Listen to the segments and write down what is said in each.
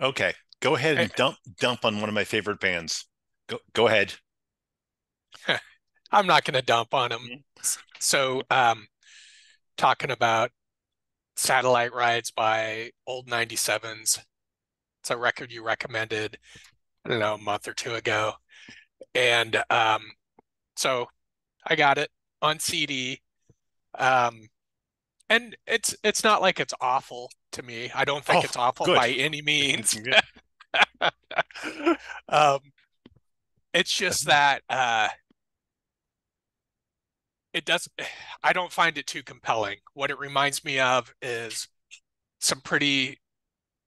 Okay, go ahead and dump dump on one of my favorite bands. Go go ahead. I'm not going to dump on them. Mm-hmm. So, um, talking about Satellite Rides by Old 97's. It's a record you recommended, I don't know, a month or two ago. And um, so I got it on CD. Um, and it's it's not like it's awful to me. I don't think Oh, it's awful good. by any means. Um, it's just that uh, it does. I don't find it too compelling. What it reminds me of is some pretty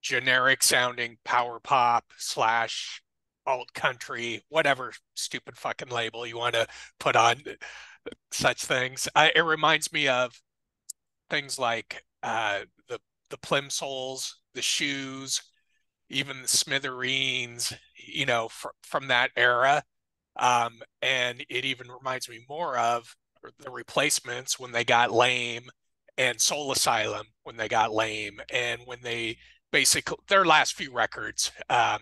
generic sounding power pop slash alt country, whatever stupid fucking label you want to put on such things. I, it reminds me of things like uh, the Plimsouls, the Shoes, even the Smithereens, you know, fr from that era. Um, and it even reminds me more of the Replacements when they got lame, and Soul Asylum when they got lame, and when they basically their last few records. Um,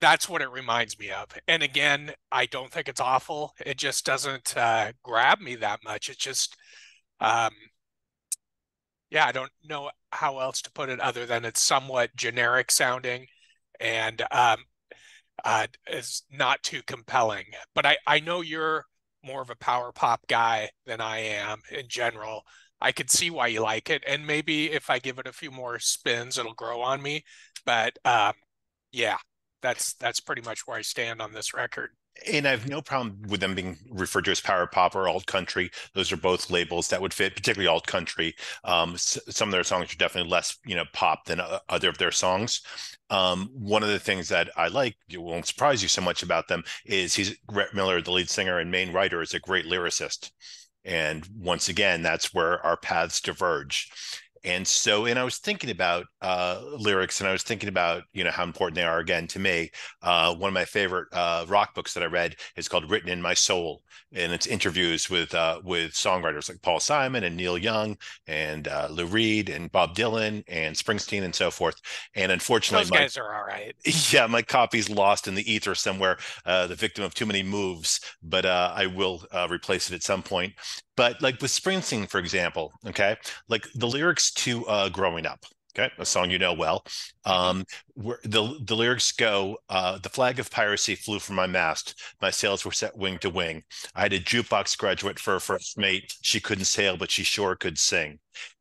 that's what it reminds me of. And again, I don't think it's awful. It just doesn't uh, grab me that much. It just, um, yeah, I don't know how else to put it other than it's somewhat generic sounding and um, uh, is not too compelling. But I, I know you're more of a power pop guy than I am in general. I could see why you like it, and maybe if I give it a few more spins, it'll grow on me. But um, yeah, that's that's pretty much where I stand on this record. And I have no problem with them being referred to as power pop or alt country. Those are both labels that would fit, particularly alt country. Um, some of their songs are definitely less, you know, pop than o- other of their songs. Um, one of the things that I like, it won't surprise you so much about them, is he's Rhett Miller, the lead singer and main writer, is a great lyricist. And once again, that's where our paths diverge. And so, and I was thinking about uh, lyrics, and I was thinking about you know how important they are again to me. Uh, one of my favorite uh, rock books that I read is called "Written in My Soul," and it's interviews with uh, with songwriters like Paul Simon and Neil Young and uh, Lou Reed and Bob Dylan and Springsteen and so forth. And unfortunately, Those my guys are all right. yeah, my copy's lost in the ether somewhere, uh, the victim of too many moves, but uh, I will uh, replace it at some point. But like with Springsteen, for example, okay, like the lyrics to uh, Growing Up, okay, a song you know well, um, where the, the lyrics go, uh, the flag of piracy flew from my mast, my sails were set wing to wing. I had a jukebox graduate for a first mate. She couldn't sail, but she sure could sing.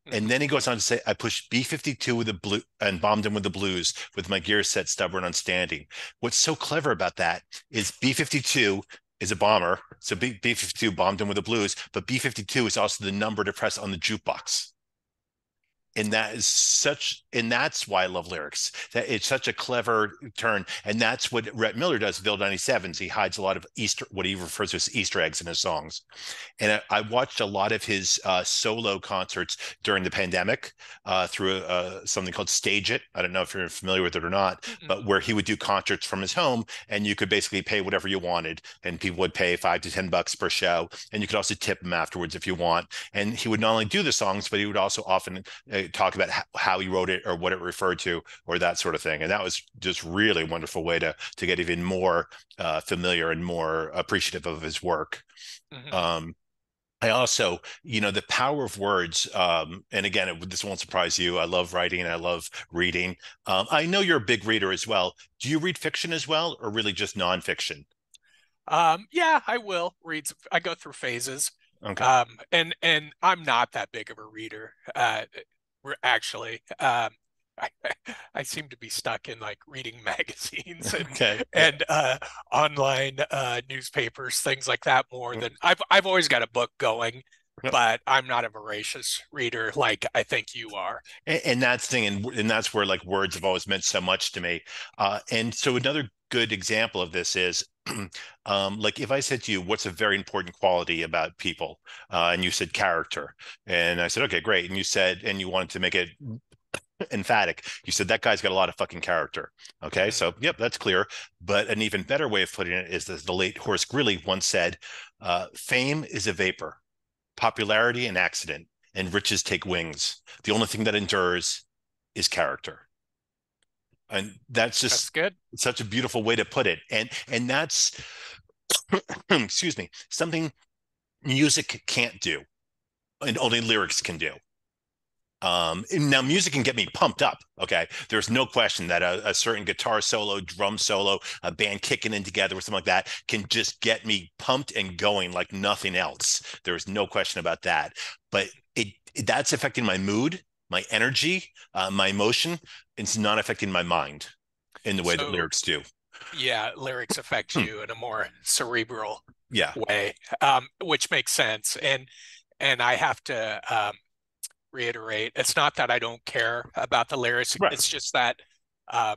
And then he goes on to say, I pushed B 52 with the blue and bombed him with the blues with my gear set stubborn on standing. What's so clever about that is B 52 is a bomber. So B 52 bombed him with the blues, but B 52 is also the number to press on the jukebox and that is such and that's why i love lyrics. That it's such a clever turn and that's what rhett miller does with Old 97's he hides a lot of easter what he refers to as easter eggs in his songs. And i, I watched a lot of his uh, solo concerts during the pandemic uh, through uh, something called StageIt. I don't know if you're familiar with it or not Mm-mm. but where he would do concerts from his home and you could basically pay whatever you wanted and people would pay five to ten bucks per show and you could also tip him afterwards if you want. And he would not only do the songs but he would also often uh, talk about how, he wrote it or what it referred to or that sort of thing and that was just really a wonderful way to to get even more uh, familiar and more appreciative of his work Mhm. um I also, you know, the power of words. Um, and again, it, this won't surprise you. I love writing and I love reading. Um, I know you're a big reader as well. Do you read fiction as well, or really just nonfiction? Um, yeah, I will read. I go through phases. Okay. Um, and and I'm not that big of a reader. Uh, we're actually, um, I, I seem to be stuck in like reading magazines and okay. and uh, online uh, newspapers, things like that more than I've I've always got a book going, Yep. but I'm not a voracious reader like I think you are. And, and that's the thing, and, and that's where like words have always meant so much to me. Uh, and so another good example of this is um, like if I said to you, what's a very important quality about people? Uh, and you said character. And I said, okay, great. And you said, and you wanted to make it emphatic. You said that guy's got a lot of fucking character. Okay, so yep, that's clear. But an even better way of putting it is that the late Horace Greeley once said, uh, "Fame is a vapor, popularity an accident, and riches take wings. The only thing that endures is character." And that's That's just good. such a beautiful way to put it. And and that's excuse me something music can't do and only lyrics can do. Um now music can get me pumped up okay? There's no question that a, a, certain guitar solo drum solo a band kicking in together or something like that can just get me pumped and going like nothing else. There's no question about that. But it, it that's affecting my mood my energy uh, my emotion it's not affecting my mind in the way so, that lyrics do yeah lyrics affect hmm. you in a more cerebral yeah way um which makes sense and and i have to um reiterate it's not that I don't care about the lyrics. Right. It's just that um,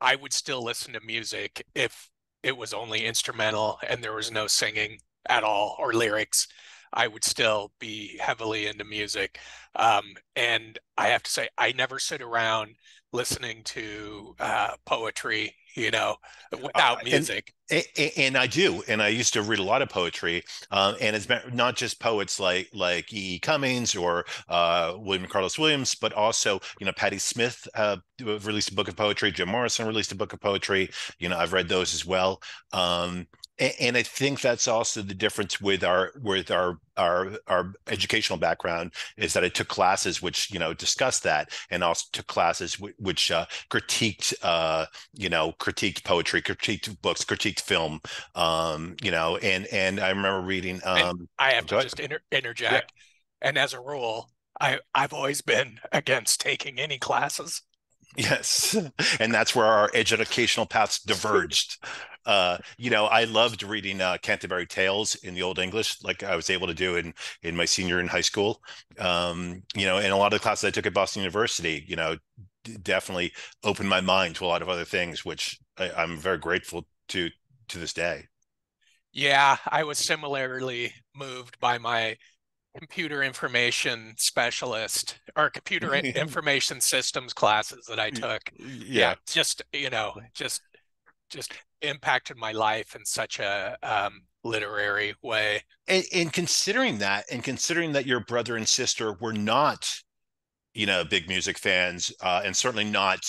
I would still listen to music if it was only instrumental and there was no singing at all or lyrics. I would still be heavily into music. Um, and I have to say, I never sit around listening to uh, poetry, you know, without uh, music. And, and, I do, and I used to read a lot of poetry, um, and it's not just poets like like E. e. Cummings or uh, William Carlos Williams, but also you know Patti Smith uh, released a book of poetry. Jim Morrison released a book of poetry. You know, I've read those as well. Um, and I think that's also the difference with our with our our our educational background is that I took classes which you know discussed that, and also took classes which uh, critiqued uh, you know critiqued poetry, critiqued books, critiqued film, um, you know, and and I remember reading. Um, I have to just inter- interject, yeah. and as a rule, I I've always been against taking any classes. Yes, and that's where our educational paths diverged. Uh, you know, I loved reading uh, Canterbury Tales in the Old English, like I was able to do in in my senior in high school. Um, you know, and a lot of the classes I took at Boston University, you know, d- definitely opened my mind to a lot of other things, which I, I'm very grateful to to this day. Yeah, I was similarly moved by my computer information specialist or computer information systems classes that I took. Yeah. yeah. just you know, just just impacted my life in such a um, literary way. And, and considering that, and considering that your brother and sister were not, you know, big music fans, uh, and certainly not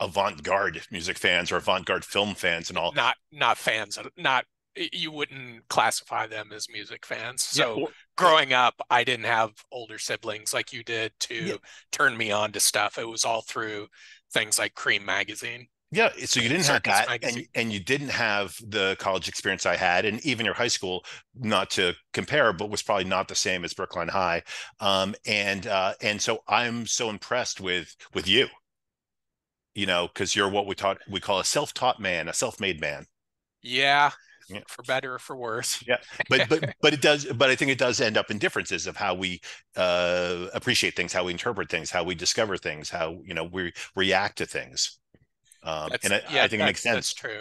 avant-garde music fans or avant-garde film fans and all. Not not fans, not you wouldn't classify them as music fans. So yeah, growing up, I didn't have older siblings like you did to yeah. turn me on to stuff. It was all through things like Creem magazine. Yeah, so you didn't Circus have that, and and you didn't have the college experience I had, and even your high school, not to compare, but was probably not the same as Brooklyn High, um, and uh, and so I'm so impressed with with you, you know, because you're what we taught we call a self-taught man, a self-made man. Yeah, yeah. for better or for worse. Yeah, but but but it does. But I think it does end up in differences of how we uh, appreciate things, how we interpret things, how we discover things, how you know we react to things. Um, and I, yeah, I think it makes sense. That's true.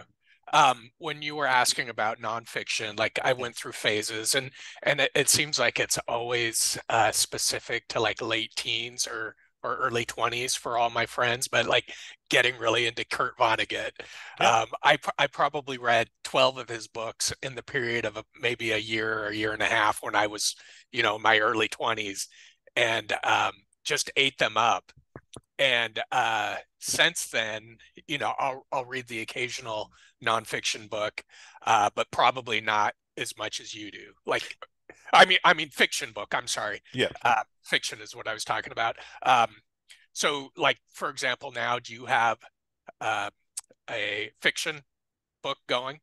Um, when you were asking about nonfiction, like I went through phases, and and it, it seems like it's always uh, specific to like late teens or or early 20s for all my friends, but like getting really into Kurt Vonnegut. Yeah. Um, I, I probably read 12 of his books in the period of a, maybe a year or a year and a half when I was, you know, my early 20s and um, just ate them up and uh, since then, you know, I'll I'll read the occasional nonfiction book, uh, but probably not as much as you do. Like, I mean, I mean, fiction book. I'm sorry. Yeah. Uh, fiction is what I was talking about. Um, so, like, for example, now do you have uh, a fiction book going?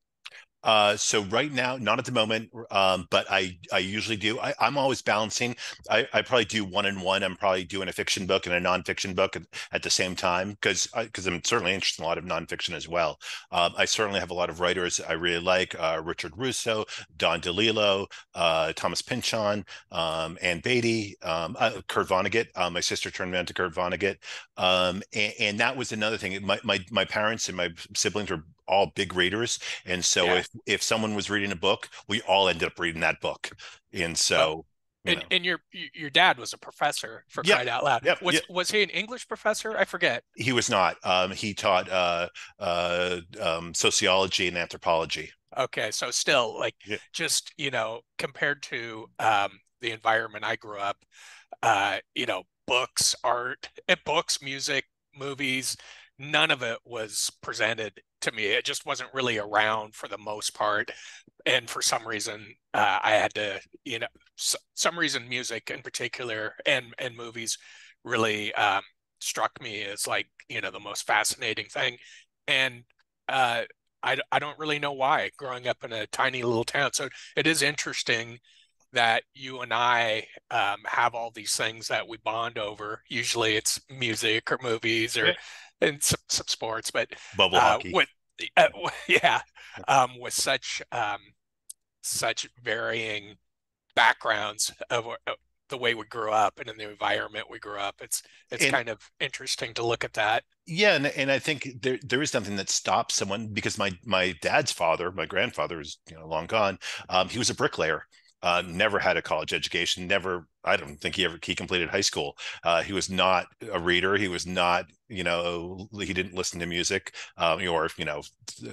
Uh, so right now, not at the moment, um, but I I usually do. I, am always balancing. I, I probably do one and one. I'm probably doing a fiction book and a nonfiction book at, at the same time because because I'm certainly interested in a lot of nonfiction as well. Um, I certainly have a lot of writers I really like: uh, Richard Russo, Don DeLillo, uh, Thomas Pynchon, um, Ann Beattie, um, uh, Kurt Vonnegut. Uh, my sister turned me on to Kurt Vonnegut, um, and, and, that was another thing. My, my my parents and my siblings were all big readers and so yeah. if if someone was reading a book we all ended up reading that book and so you and, and, your your dad was a professor for yep. crying out loud. Yeah, Was yep. was he an English professor? I forget. He was not. Um, he taught uh, uh, um, sociology and anthropology. Okay, so still like just you know compared to um, the environment I grew up, uh, you know, books, art, eh, books, music, movies, none of it was presented to me. It just wasn't really around for the most part. And for some reason, uh, I had to, you know, some reason music in particular and, and movies really um, struck me as like, you know, the most fascinating thing. And uh, I, I don't really know why growing up in a tiny little town. So it is interesting that you and I um, have all these things that we bond over. Usually it's music or movies or and some, some sports, but bubble uh, hockey. With, uh, yeah, um, with such um, such varying backgrounds of, of, the way we grew up and in the environment we grew up, it's it's and, kind of interesting to look at that. Yeah, and, and I think there there is something that stops someone because my my dad's father, my grandfather is you know long gone. Um, he was a bricklayer uh, never had a college education never i don't think he ever he completed high school. Uh, he was not a reader he was not you know he didn't listen to music um, or you know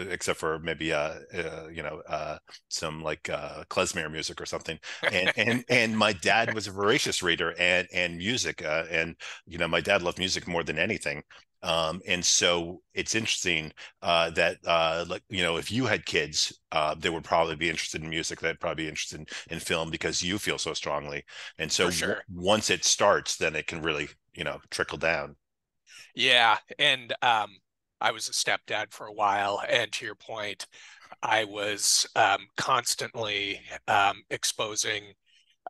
except for maybe uh, uh you know uh, some like uh, klezmer music or something. And and and my dad was a voracious reader and and music uh, and you know my dad loved music more than anything um, and so it's interesting uh, that uh, like you know if you had kids uh, they would probably be interested in music they'd probably be interested in, in film because you feel so strongly and so sure. once it starts then it can really you know trickle down yeah and um, i was a stepdad for a while and to your point i was um, constantly um, exposing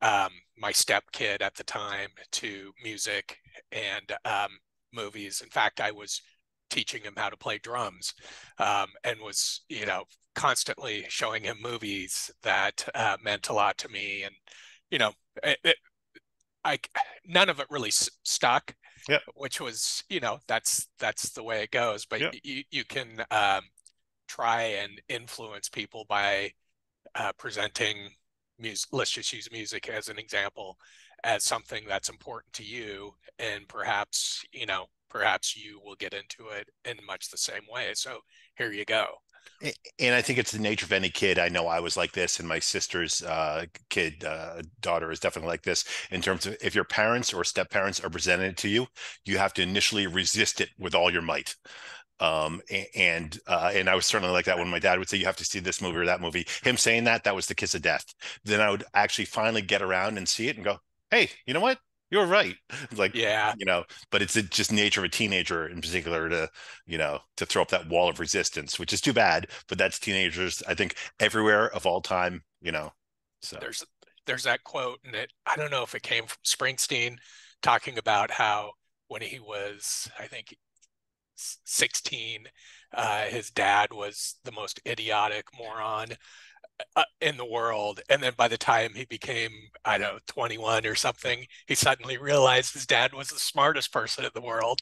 um, my stepkid at the time to music and um, movies. In fact, I was teaching him how to play drums um, and was, you know, constantly showing him movies that uh, meant a lot to me. And, you know, it, it, I none of it really stuck. Yeah. Which was, you know, that's that's the way it goes. But you you can um, try and influence people by uh, presenting music. Let's just use music as an example as something that's important to you and perhaps you know perhaps you will get into it in much the same way so here you go and I think it's the nature of any kid. I know I was like this, and my sister's uh, kid uh, daughter is definitely like this. In terms of if your parents or step parents are presenting it to you, you have to initially resist it with all your might. Um, and uh, and I was certainly like that when my dad would say you have to see this movie or that movie. Him saying that that was the kiss of death. Then I would actually finally get around and see it and go, hey, you know what? You're right. Like, yeah, you know, but it's just nature of a teenager in particular to, you know, to throw up that wall of resistance, which is too bad. But that's teenagers, I think, everywhere of all time. You know, so there's there's that quote, and it I don't know if it came from Springsteen talking about how when he was, I think, 16, uh, his dad was the most idiotic moron Uh, in the world. And then by the time he became, I don't know, 21 or something, he suddenly realized his dad was the smartest person in the world.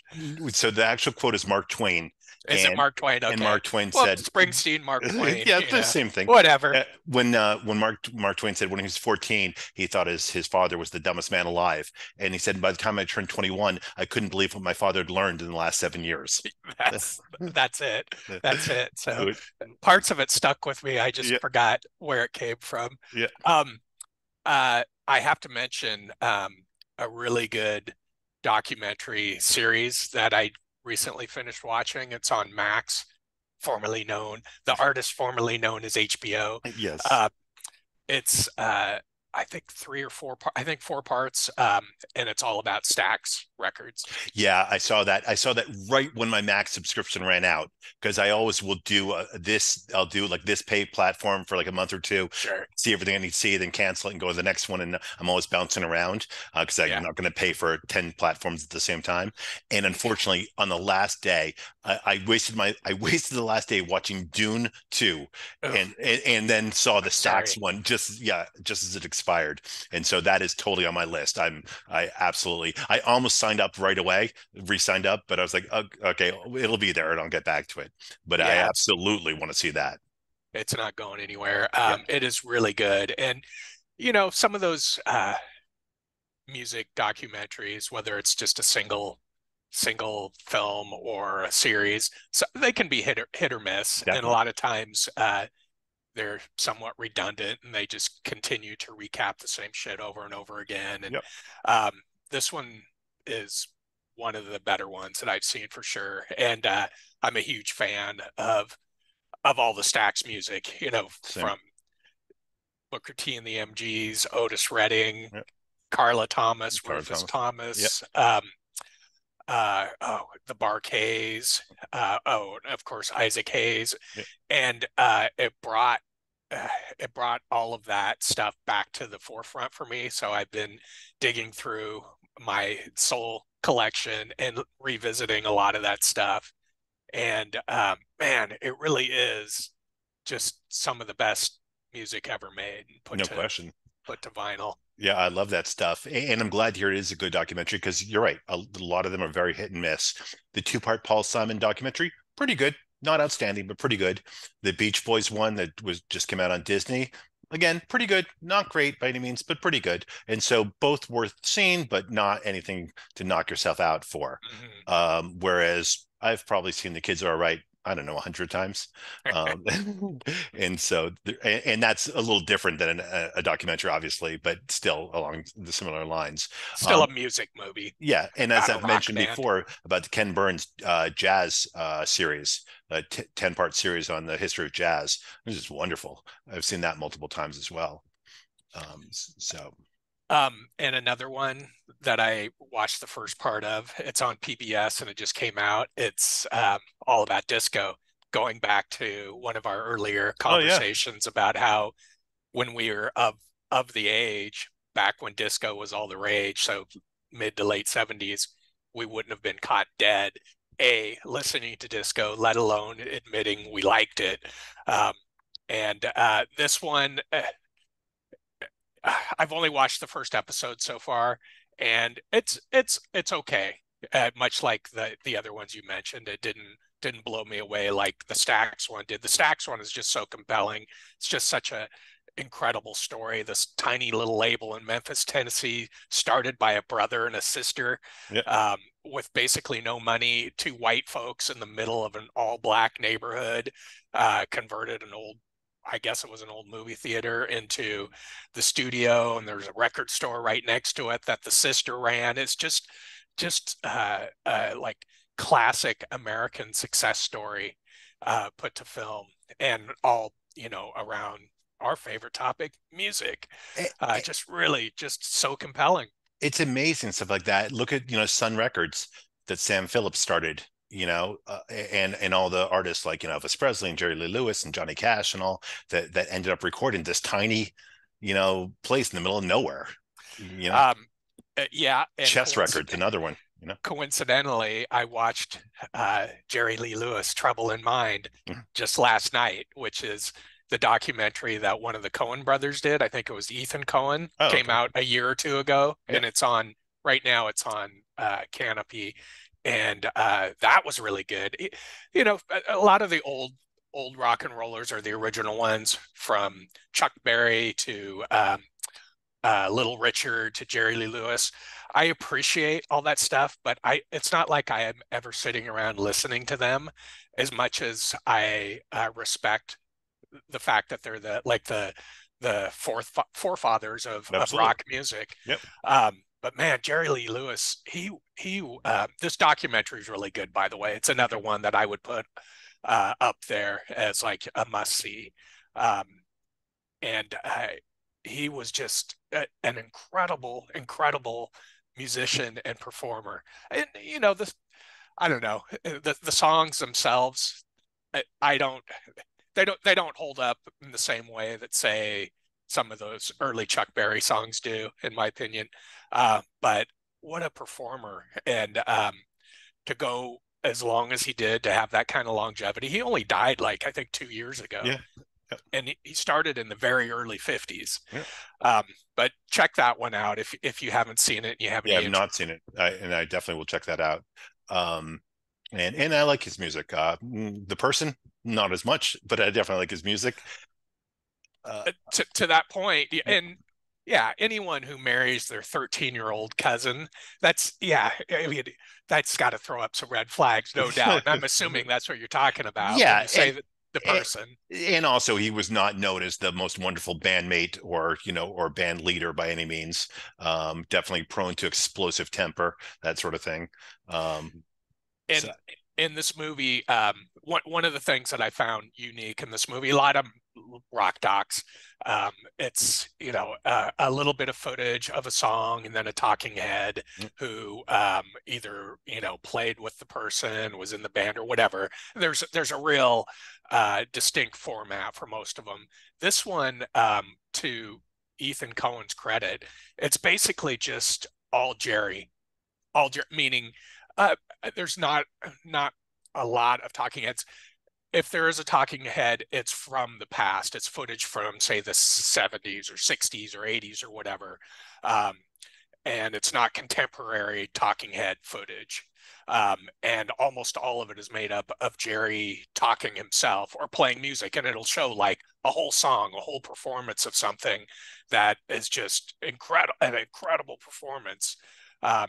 So the actual quote is Mark Twain. Is and, it Mark Twain? Okay. And Mark Twain well, said Springsteen, Mark Twain. yeah, the know. same thing. Whatever. Uh, when uh, when Mark Mark Twain said when he was 14, he thought his his father was the dumbest man alive, and he said by the time I turned 21, I couldn't believe what my father had learned in the last seven years. That's that's it. That's it. So parts of it stuck with me. I just yeah. forgot where it came from. Yeah. Um. Uh. I have to mention um a really good documentary series that I recently finished watching. It's on Max, formerly known the artist formerly known as HBO. Yes. Uh, it's uh, I think three or four. I think four parts, um, and it's all about Stax Records. Yeah, I saw that. I saw that right when my Max subscription ran out because I always will do uh, this. I'll do like this pay platform for like a month or two, sure. see everything I need to see, then cancel it and go to the next one. And I'm always bouncing around because uh, I'm yeah. not going to pay for ten platforms at the same time. And unfortunately, on the last day, I, I wasted my I wasted the last day watching Dune two, and, and, and then saw the Stax one just yeah just as it expired, and so that is totally on my list. I'm I absolutely I almost signed up right away, re-signed up, but I was like, okay, it'll be there, and I'll get back to it. But yeah. I absolutely want to see that. It's not going anywhere. Um, yeah. It is really good, and you know some of those uh, music documentaries, whether it's just a single single film or a series, so they can be hit or, hit or miss, Definitely. and a lot of times. Uh, they're somewhat redundant and they just continue to recap the same shit over and over again. And yep. um, this one is one of the better ones that I've seen for sure. And uh, I'm a huge fan of of all the Stax music, you know, Same. from Booker T and the MGs, Otis Redding, yep. Carla Thomas, Carla Rufus Thomas, Thomas yep. um, uh, oh, the Bar-Kays, uh, oh, of course, Isaac Hayes, yep. and uh, it brought uh, it brought all of that stuff back to the forefront for me. So I've been digging through my soul collection and revisiting a lot of that stuff. And um, man, it really is just some of the best music ever made. Put no to, question. Put to vinyl. Yeah, I love that stuff. And I'm glad to hear it is a good documentary because you're right. A lot of them are very hit and miss. The two part Paul Simon documentary, pretty good. Not outstanding, but pretty good. The Beach Boys one that was just came out on Disney, again, pretty good. Not great by any means, but pretty good. And so both worth seeing, but not anything to knock yourself out for. Mm-hmm. Um, whereas I've probably seen the kids are right I don't know, a hundred times. Um, and so, and that's a little different than a, a, documentary, obviously, but still along the similar lines. Still um, a music movie. Yeah. And as I've mentioned band. before about the Ken Burns uh, jazz uh, series, a t- 10 part series on the history of jazz, which is wonderful. I've seen that multiple times as well. Um, so um, and another one that I watched the first part of, it's on PBS and it just came out. It's um, all about disco, going back to one of our earlier conversations oh, yeah. about how when we were of of the age back when disco was all the rage, so mid to late 70s, we wouldn't have been caught dead. A listening to disco, let alone admitting we liked it. Um, and uh, this one, uh, I've only watched the first episode so far, and it's it's it's okay. Uh, much like the the other ones you mentioned, it didn't didn't blow me away like the Stax one did. The Stax one is just so compelling. It's just such a incredible story. This tiny little label in Memphis, Tennessee, started by a brother and a sister, yep. um, with basically no money. Two white folks in the middle of an all black neighborhood, uh, converted an old I guess it was an old movie theater into the studio, and there's a record store right next to it that the sister ran. It's just, just uh, uh, like classic American success story uh, put to film, and all you know around our favorite topic, music. It, eh, uh, it, just really, just so compelling. It's amazing stuff like that. Look at you know Sun Records that Sam Phillips started you know, uh, and and all the artists like you know Elvis Presley and Jerry Lee Lewis and Johnny Cash and all that that ended up recording this tiny, you know, place in the middle of nowhere. You know, um, uh, yeah. Chess Records, another one. You know, coincidentally, I watched uh, Jerry Lee Lewis "Trouble in Mind" mm-hmm. just last night, which is the documentary that one of the Coen brothers did. I think it was Ethan Coen Oh, came okay. out a year or two ago, yeah. and it's on right now. It's on uh, Kanopy and uh, that was really good. You know, a lot of the old old rock and rollers are the original ones, from Chuck Berry to um, uh, Little Richard to Jerry Lee Lewis. I appreciate all that stuff, but I it's not like I am ever sitting around listening to them as much as I uh, respect the fact that they're the like the the fourth forefathers of, of rock music. Yep. Um, but man, Jerry Lee Lewis, he he. Uh, this documentary is really good, by the way. It's another one that I would put uh, up there as like a must see. Um, and uh, he was just a, an incredible, incredible musician and performer. And you know, the I don't know the the songs themselves. I, I don't they don't they don't hold up in the same way that say some of those early Chuck Berry songs do, in my opinion. Uh, but what a performer. And um, to go as long as he did to have that kind of longevity, he only died like, I think, two years ago. Yeah. And he started in the very early 50s. Yeah. Um, but check that one out if if you haven't seen it and you haven't. Yeah, I've not seen it, I, and I definitely will check that out. Um, and and I like his music. Uh, mm, the person, not as much, but I definitely like his music. Uh, uh, to to that point, and yeah, anyone who marries their 13 year old cousin, that's yeah, I mean, that's got to throw up some red flags, no doubt. And I'm assuming that's what you're talking about. Yeah, say and, the person. And, and, also, he was not known as the most wonderful bandmate or you know or band leader by any means. Um, definitely prone to explosive temper, that sort of thing. Um, and so. in this movie, um, one one of the things that I found unique in this movie, a lot of rock docs. Um, it's you know uh, a little bit of footage of a song and then a talking head mm. who um, either you know played with the person, was in the band or whatever. There's there's a real uh, distinct format for most of them. This one, um, to Ethan Coen's credit, it's basically just all Jerry, all Jer- meaning uh, there's not not a lot of talking heads if there is a talking head, it's from the past. It's footage from, say, the 70s or 60s or 80s or whatever. Um, and it's not contemporary talking head footage. Um, and almost all of it is made up of Jerry talking himself or playing music. And it'll show like a whole song, a whole performance of something that is just incredible, an incredible performance. Um,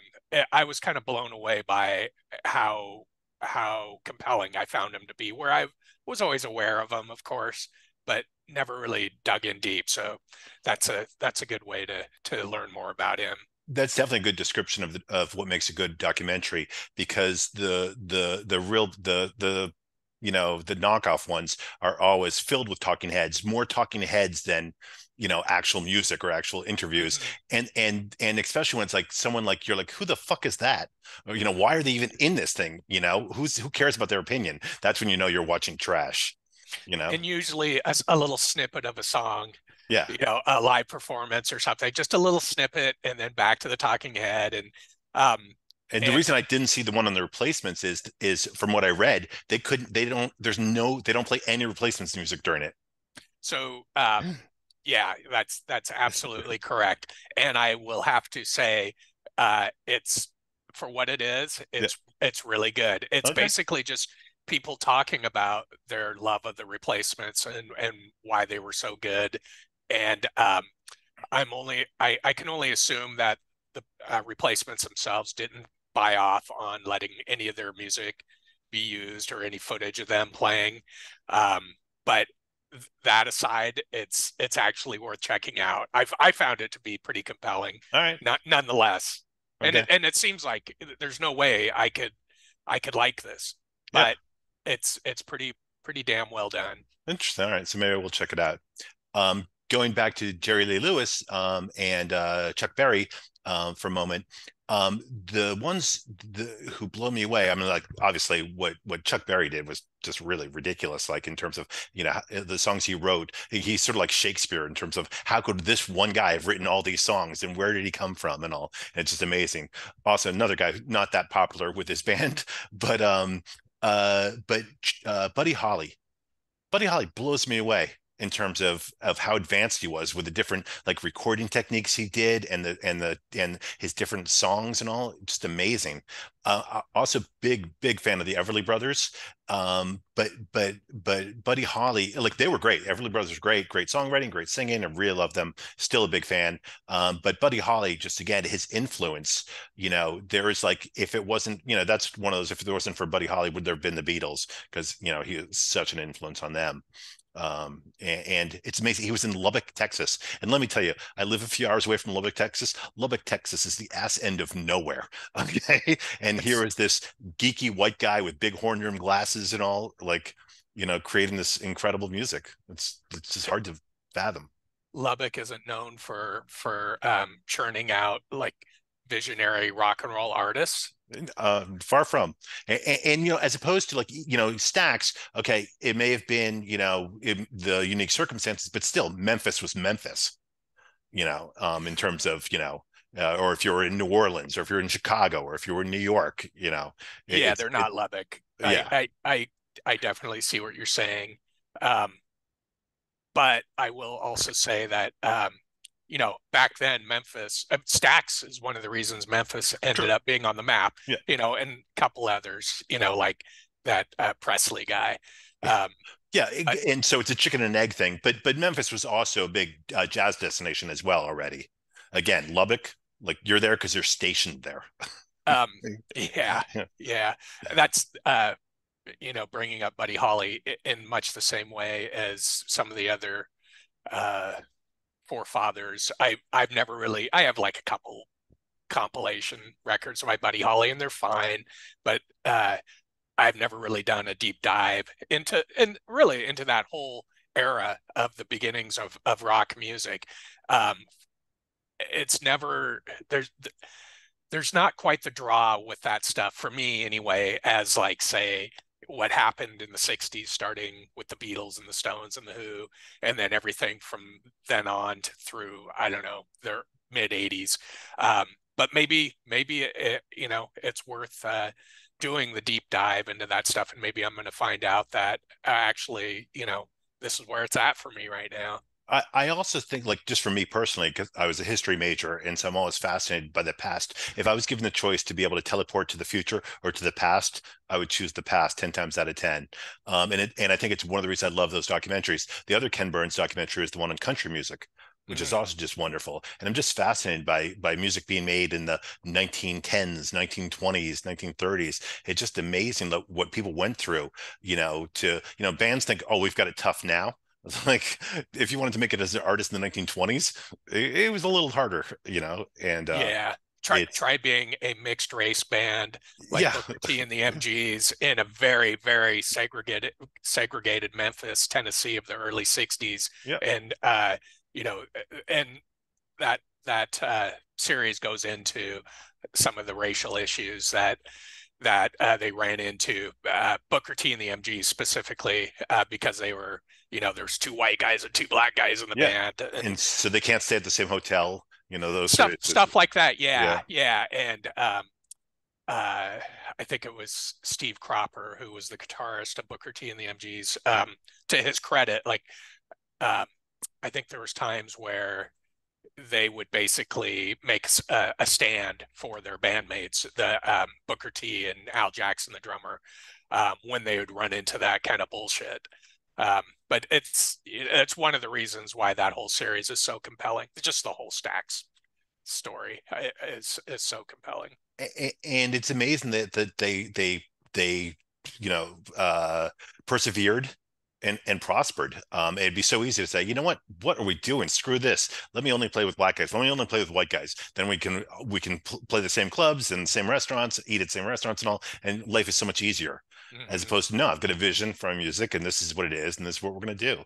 I was kind of blown away by how how compelling I found him to be, where I was always aware of him, of course, but never really dug in deep. So that's a that's a good way to to learn more about him. That's definitely a good description of the, of what makes a good documentary because the the the real the the you know the knockoff ones are always filled with talking heads, more talking heads than you know actual music or actual interviews mm-hmm. and and and especially when it's like someone like you're like who the fuck is that? Or you know why are they even in this thing? You know who's who cares about their opinion? That's when you know you're watching trash you know? And usually a, a little snippet of a song yeah. you know a live performance or something just a little snippet and then back to the talking head and um and, and the reason I didn't see the one on the replacements is is from what I read, they couldn't they don't there's no they don't play any replacements music during it. So um yeah, that's that's absolutely correct. And I will have to say, uh, it's for what it is. It's yeah. it's really good. It's okay. basically just people talking about their love of the replacements and and why they were so good. And um, I'm only I I can only assume that the uh, replacements themselves didn't buy off on letting any of their music be used or any footage of them playing. Um, but that aside, it's it's actually worth checking out. I've I found it to be pretty compelling. All right. Not nonetheless. Okay. And it, and it seems like there's no way I could I could like this. But yep. it's it's pretty pretty damn well done. Interesting. All right. So maybe we'll check it out. Um, going back to Jerry Lee Lewis um, and uh, Chuck Berry um, for a moment, um, the ones the, who blow me away, I mean, like obviously what what Chuck Berry did was just really ridiculous. Like in terms of you know the songs he wrote, he's sort of like Shakespeare in terms of how could this one guy have written all these songs and where did he come from and all. And it's just amazing. Also, another guy not that popular with his band, but um, uh, but uh, Buddy Holly, Buddy Holly blows me away in terms of of how advanced he was with the different like recording techniques he did and the and the and his different songs and all just amazing. Uh, also big big fan of the everly brothers. Um, but but but buddy holly like they were great. Everly brothers great great songwriting great singing i really love them. Still a big fan. Um, but buddy holly just again his influence you know there is like if it wasn't you know that's one of those if it wasn't for buddy holly would there have been the beatles? Because you know he was such an influence on them um, and, and, it's amazing. He was in Lubbock, Texas, and let me tell you, I live a few hours away from Lubbock, Texas. Lubbock, Texas is the ass end of nowhere. Okay, and here is this geeky white guy with big horn rimmed glasses and all, like you know, creating this incredible music. It's it's just hard to fathom. Lubbock isn't known for for um, churning out like visionary rock and roll artists? Uh, far from. And, and, and, you know as opposed to like you know Stax okay it may have been you know the unique circumstances but still memphis was memphis you know um in terms of you know uh, or if you're in new orleans or if you're in chicago or if you were in new york you know it, yeah they're not it, lubbock yeah. I, I i i definitely see what you're saying. Um but i will also say that um you know, back then Memphis, uh, Stax is one of the reasons Memphis ended sure. up being on the map. Yeah. You know, and a couple others. You know, like that uh, Presley guy. Um, yeah, and so it's a chicken and egg thing. But but Memphis was also a big uh, jazz destination as well already. Again, Lubbock, like you're there because you're stationed there. um, yeah, yeah, that's uh, you know, bringing up Buddy Holly in much the same way as some of the other uh, forefathers. I I've never really. I have like a couple compilation records of my Buddy Holly, and they're fine, but uh, I've never really done a deep dive into and really into that whole era of the beginnings of of rock music. Um, it's never there's there's not quite the draw with that stuff for me anyway as like say what happened in the 60s starting with the beatles and the stones and the who and then everything from then on to through i don't know their mid 80s um, but maybe maybe it, you know it's worth uh, doing the deep dive into that stuff and maybe i'm going to find out that uh, actually you know this is where it's at for me right now I, I also think, like, just for me personally, because I was a history major, and so I'm always fascinated by the past. If I was given the choice to be able to teleport to the future or to the past, I would choose the past 10 times out of 10. Um, and it, and I think it's one of the reasons I love those documentaries. The other Ken Burns documentary is the one on country music, which mm-hmm. is also just wonderful. And I'm just fascinated by by music being made in the 1910s, 1920s, 1930s. It's just amazing what people went through, you know, to, you know, bands think, oh, we've got it tough now like if you wanted to make it as an artist in the 1920s it, it was a little harder you know and uh, yeah try try being a mixed race band like yeah. Booker T and the MGs in a very very segregated segregated Memphis Tennessee of the early 60s yeah. and uh you know and that that uh series goes into some of the racial issues that that uh, they ran into uh, Booker T and the MGs specifically uh, because they were you know, there's two white guys and two black guys in the yeah. band, and, and, so they can't stay at the same hotel. You know, those stuff, stuff like that. Yeah, yeah, yeah. and um, uh, I think it was Steve Cropper who was the guitarist of Booker T and the MGs. Um, to his credit, like, um, I think there was times where they would basically make a, a stand for their bandmates, the um, Booker T and Al Jackson, the drummer, um, when they would run into that kind of bullshit. Um, but it's it's one of the reasons why that whole series is so compelling. Just the whole Stax story is is so compelling. And it's amazing that that they they they you know uh, persevered and and prospered. Um, it'd be so easy to say, you know what, what are we doing? Screw this. Let me only play with black guys. Let me only play with white guys. Then we can we can pl- play the same clubs and same restaurants, eat at same restaurants and all, and life is so much easier. Mm-hmm. As opposed to no, I've got a vision from music, and this is what it is, and this is what we're going to do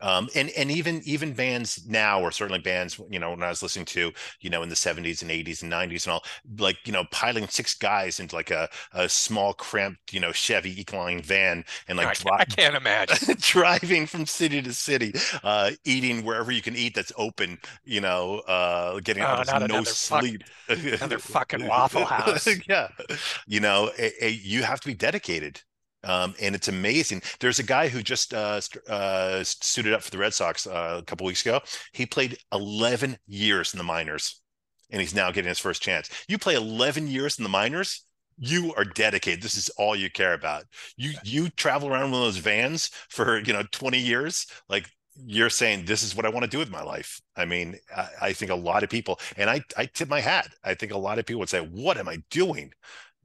um, and and even even bands now or certainly bands you know when i was listening to you know in the 70s and 80s and 90s and all like you know piling six guys into like a, a small cramped you know chevy econoline van and like I, dri- I can't imagine. driving from city to city uh, eating wherever you can eat that's open you know uh, getting oh, out no sleep fuck, another fucking waffle house. Yeah. You know a, a, you have to be dedicated um, and it's amazing. There's a guy who just uh, uh, suited up for the Red Sox uh, a couple weeks ago. He played 11 years in the minors, and he's now getting his first chance. You play 11 years in the minors, you are dedicated. This is all you care about. You you travel around one of those vans for you know 20 years, like you're saying this is what I want to do with my life. I mean, I, I, think a lot of people, and I, I tip my hat. I think a lot of people would say, "What am I doing?"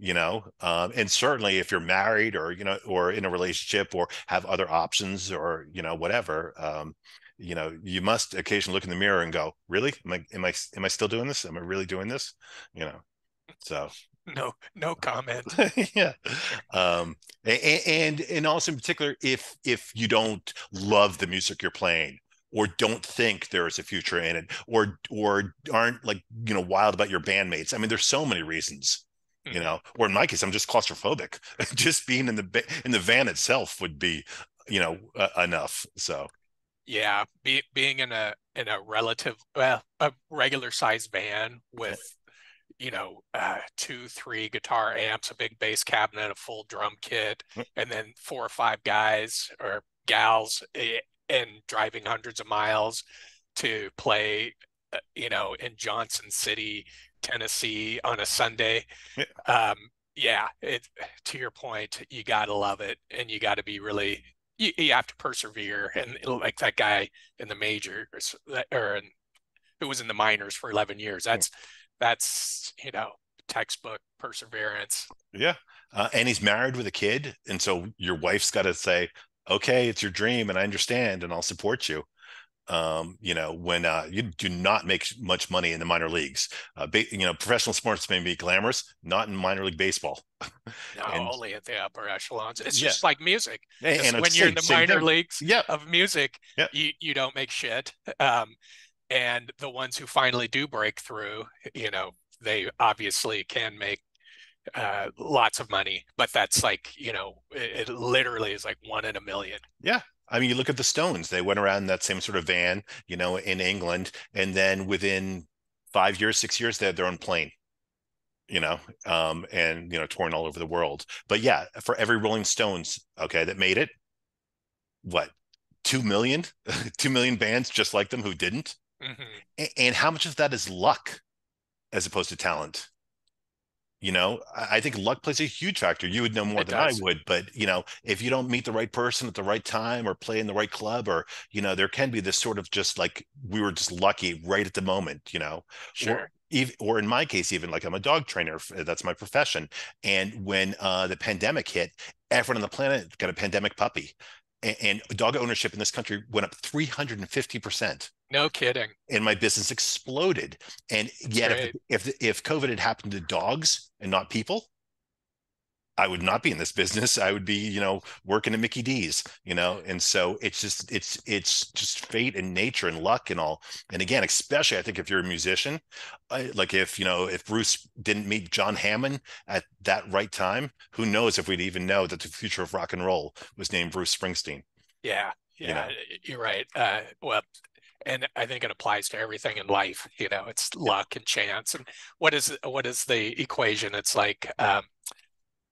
You know um, and certainly if you're married or you know or in a relationship or have other options or you know whatever um, you know you must occasionally look in the mirror and go really? Am i am i am i still doing this? Am i really doing this? You know so no no comment. Yeah um and and also in particular if if you don't love the music you're playing or don't think there is a future in it or or aren't like you know wild about your bandmates i mean there's so many reasons you mm-hmm. know or in my case i'm just claustrophobic just being in the in the van itself would be you know uh, enough so yeah be, being in a in a relative well a regular size van with you know uh, two three guitar amps a big bass cabinet a full drum kit mm. and then four or five guys or gals eh, and driving hundreds of miles to play uh, you know in johnson city Tennessee on a Sunday. Yeah. Um, yeah, it to your point, you gotta love it, and you got to be really you, you, have to persevere. And like that guy in the majors, or in, who was in the minors for eleven years. That's yeah. that's you know textbook perseverance. Yeah, uh, and he's married with a kid, and so your wife's got to say, "Okay, it's your dream, and I understand, and I'll support you." Um, you know, when uh, you do not make much money in the minor leagues, uh, ba- you know, professional sports may be glamorous, not in minor league baseball. No, And- only at the upper echelons. It's Yeah. just like music. And, Just and when you're in the minor thing. leagues yeah, of music, Yeah. you you don't make shit. Um, and the ones who finally do break through, you know, they obviously can make uh, lots of money, but that's like, you know, it, it literally is like one in a million. I mean, you look at the Stones; they went around in that same sort of van, you know, in England, and then within five years, six years, they had their own plane. You know, um, and you know, touring all over the world. But yeah, for every Rolling Stones, okay, that made it, what, two million, two million bands just like them who didn't, Mhm. A- and how much of that is luck as opposed to talent? You know, I think luck plays a huge factor. You would know more It than I would, but you know, if you don't meet the right person at the right time or play in the right club, or you know, there can be this sort of just like we were just lucky right at the moment, you know, Sure. or or in my case, even like I'm a dog trainer, that's my profession. And when uh, the pandemic hit, everyone on the planet got a pandemic puppy, and, and dog ownership in this country went up 350 percent No kidding. and my business exploded. And yet, if, if if COVID had happened to dogs and not people, I would not be in this business. I would be, you know, working at Mickey D's, you know. And so it's just it's it's just fate and nature and luck and all. And again, especially I think if you're a musician, like if you know if Bruce didn't meet John Hammond at that right time, who knows if we'd even know that the future of rock and roll was named Bruce Springsteen. Yeah. You Yeah. know. You're right. Uh, well, and I think it applies to everything in life. You know, it's luck and chance. And what is what is the equation? It's like, um,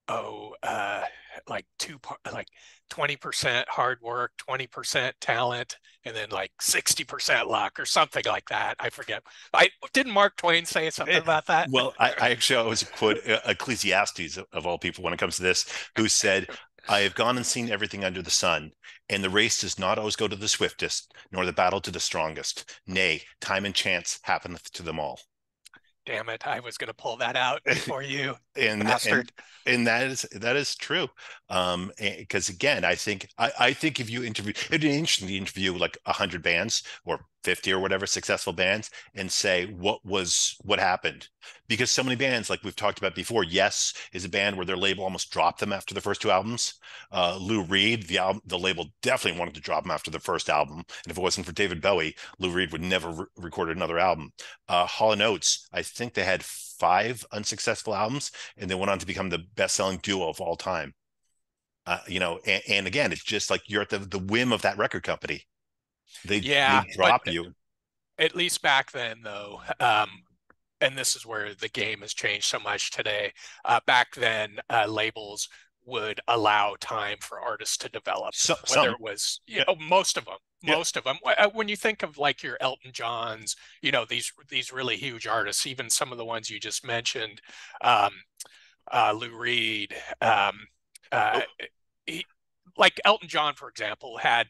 oh, uh, like two like twenty percent hard work, twenty percent talent, and then like sixty percent luck or something like that. I forget. I didn't Mark Twain say something Eh, about that? Well, I, I actually always quote uh, Ecclesiastes of, of all people when it comes to this, who said, I have gone and seen everything under the sun, and the race does not always go to the swiftest, nor the battle to the strongest. Nay, time and chance happeneth to them all. Damn it! I was going to pull that out for you, And, and and that is that is true um because again i think I, I think if you interview it'd be interesting to interview like 100 bands or 50 or whatever successful bands and say what was what happened because so many bands like we've talked about before yes is a band where their label almost dropped them after the first two albums uh lou reed the album the label definitely wanted to drop him after the first album and if it wasn't for david bowie lou reed would never re- recorded another album uh hall and oates i think they had five unsuccessful albums and they went on to become the best-selling duo of all time. Uh, you know, and, and again, it's just like you're at the, the whim of that record company. They, Yeah, they drop but- you. at least back then though um and this is where the game has changed so much today uh back then uh labels would allow time for artists to develop So, whether some, it was you know most of them Yeah. most of them when you think of like your elton johns you know these these really huge artists even some of the ones you just mentioned um uh lou reed um uh Oh. he, like elton john for example had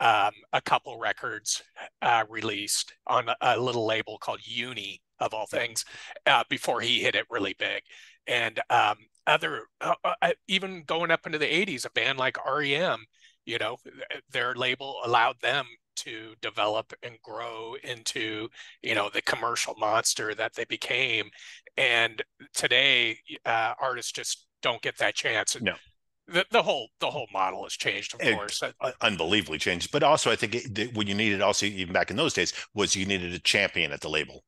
um, a couple records uh, released on a, a little label called Uni, of all things, uh, before he hit it really big. And um, other, uh, uh, even going up into the 80s, a band like REM, you know, their label allowed them to develop and grow into, you know, the commercial monster that they became. And today, uh, artists just don't get that chance. No. The, the whole the whole model has changed, of It- course. unbelievably changed. But also, I think it, what you needed also, even back in those days, was you needed a champion at the label.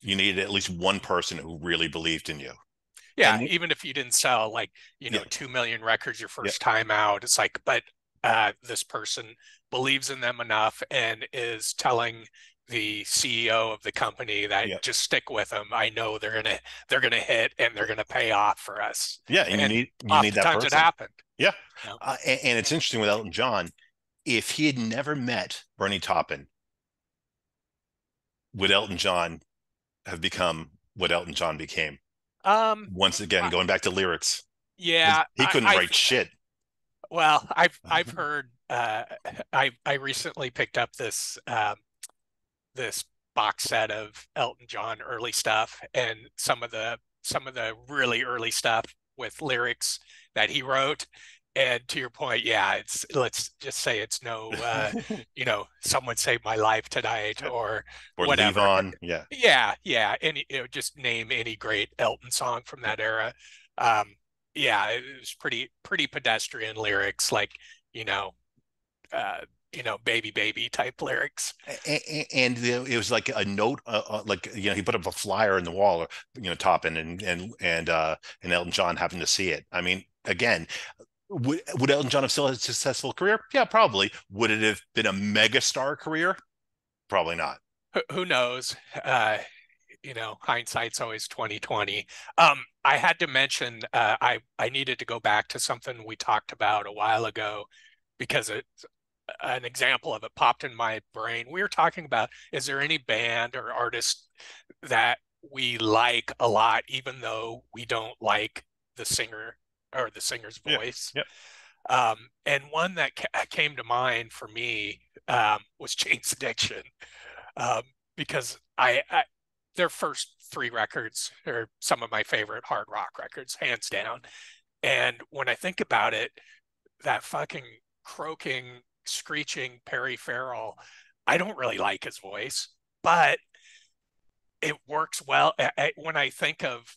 You needed at least one person who really believed in you. Yeah, And- even if you didn't sell like, you know, Yeah. 2 million records your first time out, it's like, but uh, this person believes in them enough and is telling the CEO of the company that Yeah. just stick with them. I know they're gonna they're gonna hit and they're gonna pay off for us. Yeah, and, And you need you need that person. it happened. Uh, and, and it's interesting with Elton John. If he had never met Bernie Taupin, would Elton John have become what Elton John became? Um, Once again, I- going back to lyrics. yeah, he couldn't I've- write shit. Well, I've I've heard uh I I recently picked up this um this box set of Elton John early stuff and some of the some of the really early stuff with lyrics that he wrote. And to your point, yeah, it's let's just say it's no, uh, you know, someone saved my life tonight or or whatever. leave on. Yeah. Yeah, yeah. Any you know, just name any great Elton song from that era. Um, yeah, it was pretty pretty pedestrian lyrics, like you know, uh, you know, baby baby type lyrics. And, it was like a note, uh, uh, like you know, he put up a flyer in the wall, you know, Taupin and and and uh, and Elton John happened to see it. I mean, again, would would Elton John have still had a successful career? Yeah, probably. Would it have been a megastar career? Probably not. Who knows? Uh, you know, hindsight's always twenty twenty. Um, I had to mention uh, I I needed to go back to something we talked about a while ago because it's an example of it popped in my brain. We were talking about is there any band or artist that we like a lot, even though we don't like the singer or the singer's voice. Yeah. Um, and one that ca- came to mind for me um, was Jane's Addiction, um, because I, I, their first three records are some of my favorite hard rock records, hands down. And when I think about it, that fucking croaking screeching Perry Farrell. I don't really like his voice, but it works well. When I think of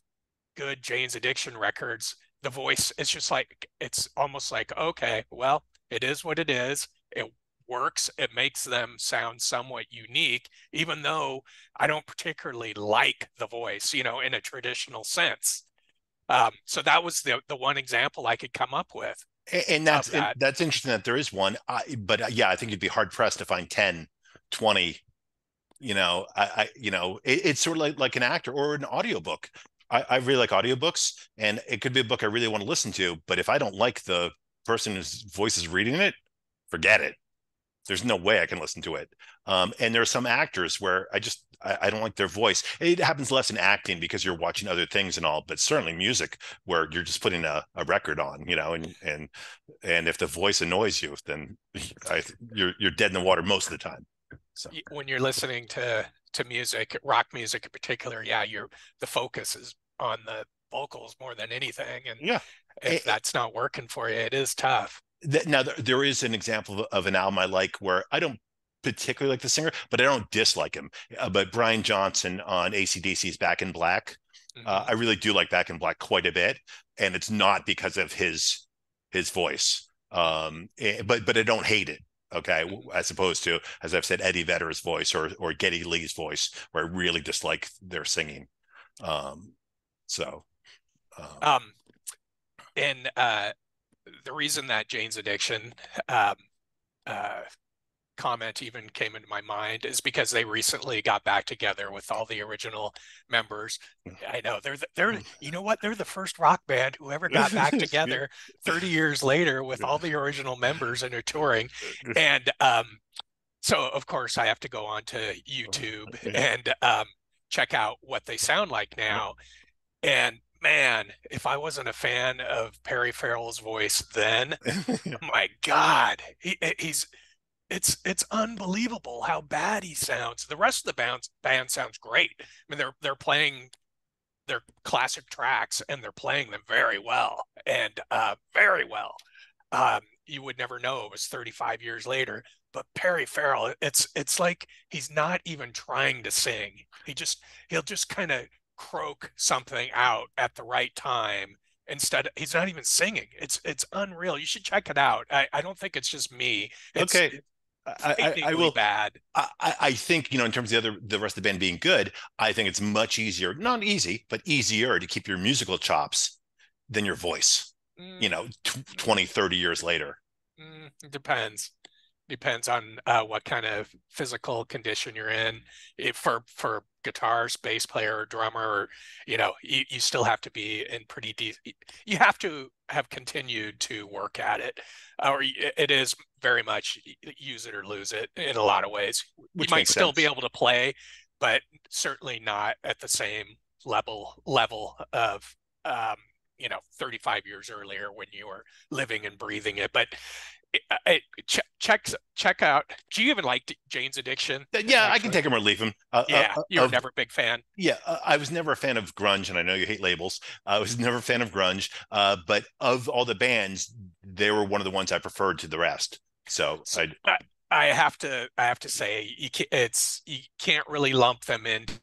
good Jane's Addiction records, the voice is just like it's almost like okay, well, it is what it is. It works. It makes them sound somewhat unique, even though I don't particularly like the voice, you know, in a traditional sense. Um, so that was the the one example I could come up with and that's that. that's interesting that there is one I, but uh, yeah i think you'd be hard pressed to find 10 20 you know i, I you know it, it's sort of like like an actor or an audiobook I, I really like audiobooks and it could be a book i really want to listen to but if i don't like the person whose voice is reading it forget it there's no way I can listen to it. Um, and there are some actors where I just I, I, don't like their voice. It happens less in acting because you're watching other things and all, but certainly music where you're just putting a, a record on, you know, and and and if the voice annoys you, then I, you're you're dead in the water most of the time. So when you're listening to to music, rock music in particular, yeah, you're the focus is on the vocals more than anything, and yeah, if that's not working for you, it is tough now there is an example of an album I like where I don't particularly like the singer, but I don't dislike him. Uh, but Brian Johnson on AC/DC's Back in Black, uh, mm-hmm. uh, I really do like Back in Black quite a bit, and it's not because of his his voice, um, eh, but but I don't hate it. Okay, mm-hmm. as opposed to as I've said, Eddie Vedder's voice or or Geddy Lee's voice, where I really dislike their singing. Um, so, um, um and uh, the reason that Jane's addiction um, uh, comment even came into my mind is because they recently got back together with all the original members. Hmm. I know they're the, they're hmm. you know what they're the first rock band who ever got back together 30 years later with all the original members and are touring. And um, so of course I have to go on to YouTube and um, check out what they sound like now. And man, if I wasn't a fan of Perry Farrell's voice then, my God, he, he's it's it's unbelievable how bad he sounds. The rest of the band band sounds great. I mean, they're they're playing their classic tracks and they're playing them very well and uh, very well. Um, you would never know it was 35 years later. But Perry Farrell, it's it's like he's not even trying to sing. He just he'll just kind of croak something out at the right time instead of, he's not even singing it's it's unreal you should check it out i, I don't think it's just me it's, okay I, I, I, will bad. I, I think you know in terms of the other the rest of the band being good, I think it's much easier, not easy, but easier to keep your musical chops than your voice. Mm. You know, t- 20, 30 years later. Mm, it depends depends on uh, what kind of physical condition you're in. If for for guitars, bass player, or drummer, or, you know, you, you still have to be in pretty deep. You have to have continued to work at it, or it is very much use it or lose it in a lot of ways. Which you might still sense. be able to play, but certainly not at the same level level of um, you know 35 years earlier when you were living and breathing it but it, it, check check check out. Do you even like jane's addiction? Yeah actually? i can take him or leave him. Uh, uh yeah uh, you were never a big fan. Yeah uh, i was never a fan of grunge and i know you hate labels. I was never a fan of grunge uh, but of all the bands they were one of the ones i preferred to the rest. So, so I, I have to I have to say you it's you can't really lump them into